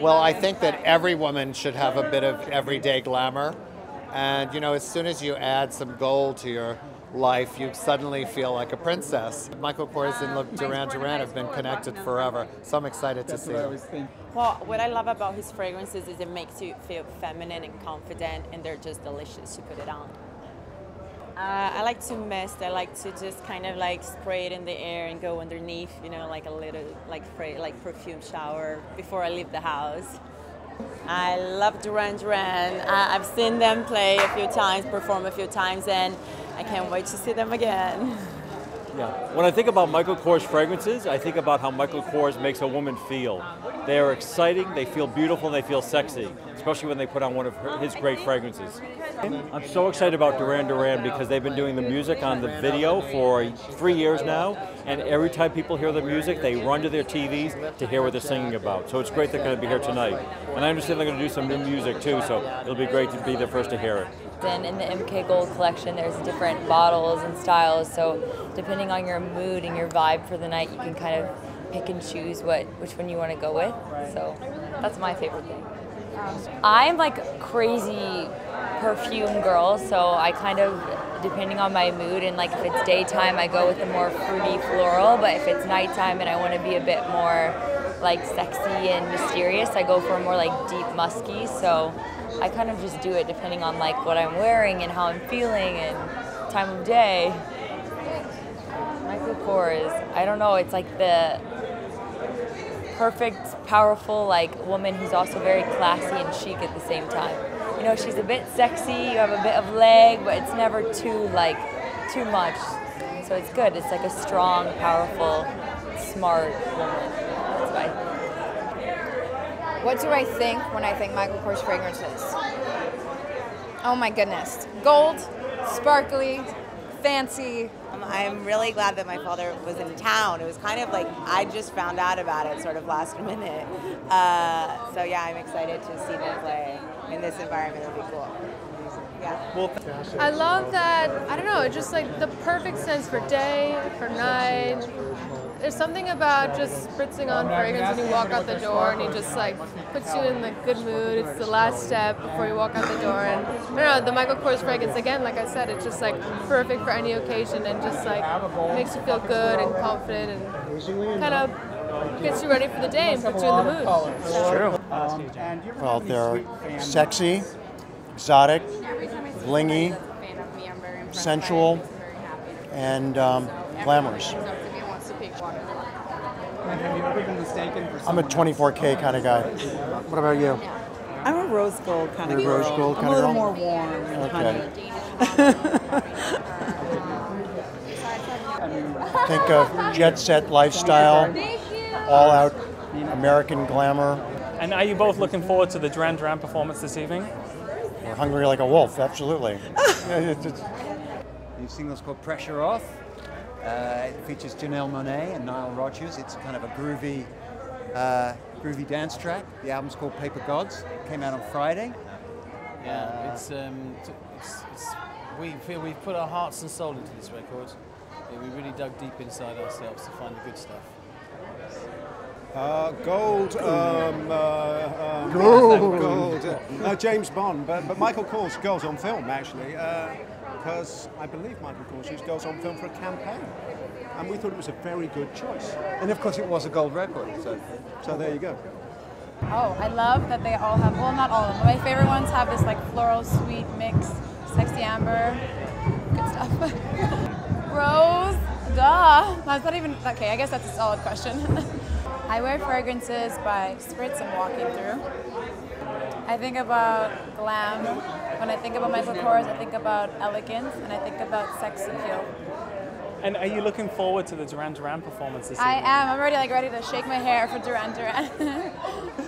Well, I think that every woman should have a bit of everyday glamour. And, you know, as soon as you add some gold to your life, you suddenly feel like a princess. Michael Kors and uh, Duran Duran have been connected forever, so I'm excited to see them. Well, what I love about his fragrances is it makes you feel feminine and confident, and they're just delicious to put it on. Uh, I like to mist. I like to just kind of like spray it in the air and go underneath, you know, like a little like spray, like perfume shower before I leave the house. I love Duran Duran. I, I've seen them play a few times, perform a few times, and I can't wait to see them again. Yeah. When I think about Michael Kors fragrances, I think about how Michael Kors makes a woman feel. They are exciting, they feel beautiful, and they feel sexy, especially when they put on one of her, his great fragrances. I'm so excited about Duran Duran because they've been doing the music on the video for three years now, and every time people hear the music, they run to their TVs to hear what they're singing about. So it's great they're going to be here tonight. And I understand they're going to do some new music too, so it'll be great to be the first to hear it. Then in the MK Gold collection, there's different bottles and styles. So depending on your mood and your vibe for the night, you can kind of pick and choose what which one you want to go with. So that's my favorite thing. I'm like crazy perfume girl, so I kind of depending on my mood and like if it's daytime, I go with the more fruity floral. But if it's nighttime and I want to be a bit more like sexy and mysterious, I go for more like deep musky. So I kind of just do it depending on like what I'm wearing and how I'm feeling and time of day. Michael Kors, I don't know, it's like the perfect, powerful like woman who's also very classy and chic at the same time. You know, she's a bit sexy, you have a bit of leg, but it's never too like too much. So it's good. It's like a strong, powerful, smart woman. That's think. What do I think when I think Michael Kors fragrances? Oh my goodness. Gold, sparkly, fancy. Um, I'm really glad that my father was in town. It was kind of like I just found out about it sort of last minute. Uh, so yeah, I'm excited to see them play in this environment. It'll be cool. Yeah. I love that, I don't know, it's just like the perfect sense for day, for night. There's something about just spritzing on fragrance when you walk out the door and it just like puts you in the good mood. It's the last step before you walk out the door. And I don't know, the Michael Kors fragrance, again, like I said, it's just like perfect for any occasion and just like makes you feel good and confident and kind of gets you ready for the day and puts you in the mood. True. Well, they're sexy, exotic, blingy, sensual, and um, glamorous. I'm a 24K kind of guy. What about you? I'm a rose gold kind of You're a girl. rose gold I'm a little girl? more warm and Okay. honey. Think of jet set lifestyle, all out American glamour. And are you both looking forward to the Duran Duran performance this evening? We're hungry like a wolf, absolutely. Yeah, it's- it's- The single's called Pressure Off. Uh, it features Janelle Monáe and Nile Rodgers. It's kind of a groovy, uh, groovy dance track. The album's called Paper Gods. It Came out on Friday. Yeah, it's, um, it's, it's we feel we've put our hearts and soul into this record. Yeah, we really dug deep inside ourselves to find the good stuff. Uh, gold, um, uh, um, Gold. gold. Uh, no, James Bond, but, but Michael Kors Girls on film actually, because I believe Michael Kors used Girls on film for a campaign, and we thought it was a very good choice. And of course, it was a gold record. So, so there you go. Oh, I love that they all have, well, not all of them, my favorite ones have this like floral sweet mix, sexy amber, good stuff. Rose, duh. That's not even, okay, I guess that's a solid question. I wear fragrances by Spritz I'm walking through. I think about glam. When I think about Michael Kors, I think about elegance and I think about sex appeal. And are you looking forward to the Duran Duran performance this I evening? am. I'm already like ready to shake my hair for Duran Duran.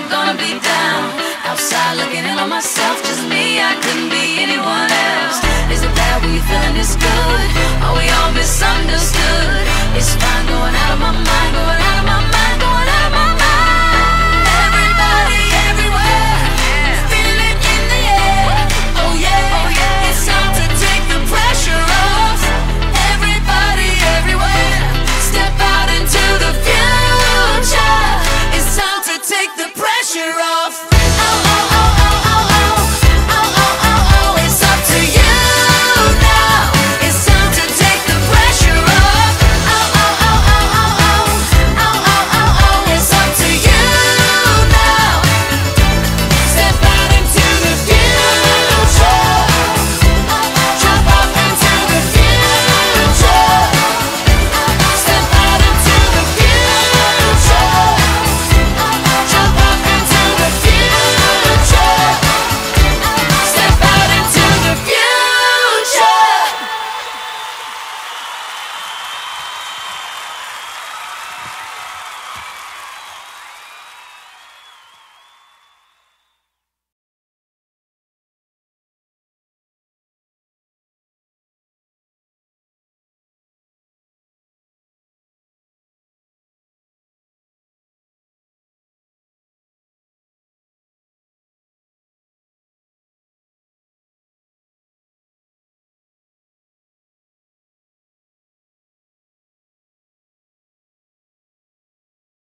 not gonna be down. Outside looking in on myself, just me, I couldn't be anyone else. Is it bad when you're feeling this good? Are we all misunderstood? It's fine going out of my mind, going